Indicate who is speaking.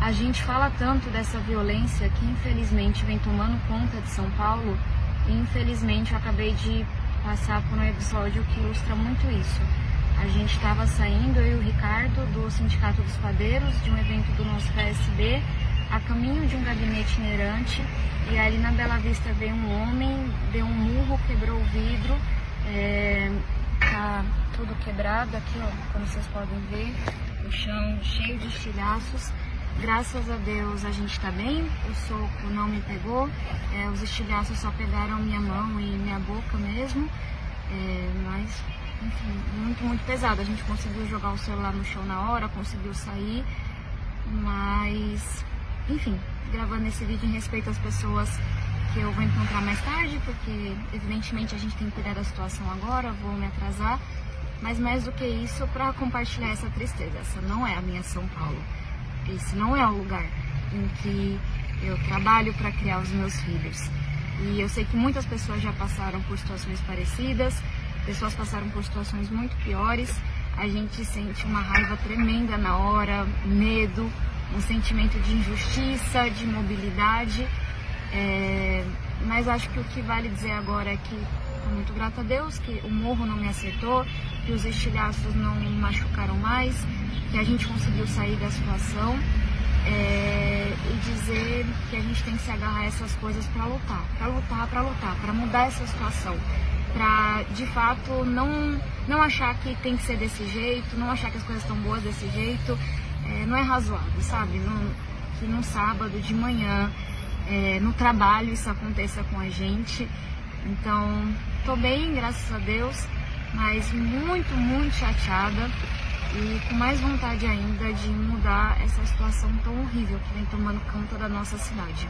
Speaker 1: A gente fala tanto dessa violência que infelizmente vem tomando conta de São Paulo e infelizmente eu acabei de passar por um episódio que ilustra muito isso. A gente estava saindo, eu e o Ricardo, do Sindicato dos Padeiros, de um evento do nosso PSB, a caminho de um gabinete itinerante, e ali na Bela Vista veio um homem, deu um murro, quebrou o vidro, é, tá tudo quebrado aqui, ó, como vocês podem ver, o chão cheio de estilhaços. Graças a Deus a gente está bem, o soco não me pegou, é, os estilhaços só pegaram minha mão e minha boca mesmo, é, mas enfim, muito, muito pesado. A gente conseguiu jogar o celular no chão na hora, conseguiu sair, mas enfim, gravando esse vídeo em respeito às pessoas que eu vou encontrar mais tarde, porque evidentemente a gente tem que cuidar da situação agora, vou me atrasar, mas mais do que isso, para compartilhar essa tristeza. Essa não é a minha São Paulo. Esse não é o lugar em que eu trabalho para criar os meus filhos. E eu sei que muitas pessoas já passaram por situações parecidas, pessoas passaram por situações muito piores. A gente sente uma raiva tremenda na hora, medo, um sentimento de injustiça, de mobilidade. É... Mas acho que o que vale dizer agora é que estou muito grata a Deus, que o morro não me acertou, que os estilhaços não me machucaram mais, que a gente conseguiu sair da situação é, e dizer que a gente tem que se agarrar a essas coisas para lutar, para lutar, para lutar, para mudar essa situação, para de fato não não achar que tem que ser desse jeito, não achar que as coisas estão boas desse jeito, é, não é razoável, sabe? Não, que num sábado de manhã, é, no trabalho isso aconteça com a gente. Então, tô bem, graças a Deus, mas muito, muito chateada e com mais vontade ainda de mudar essa situação tão horrível que vem tomando conta da nossa cidade.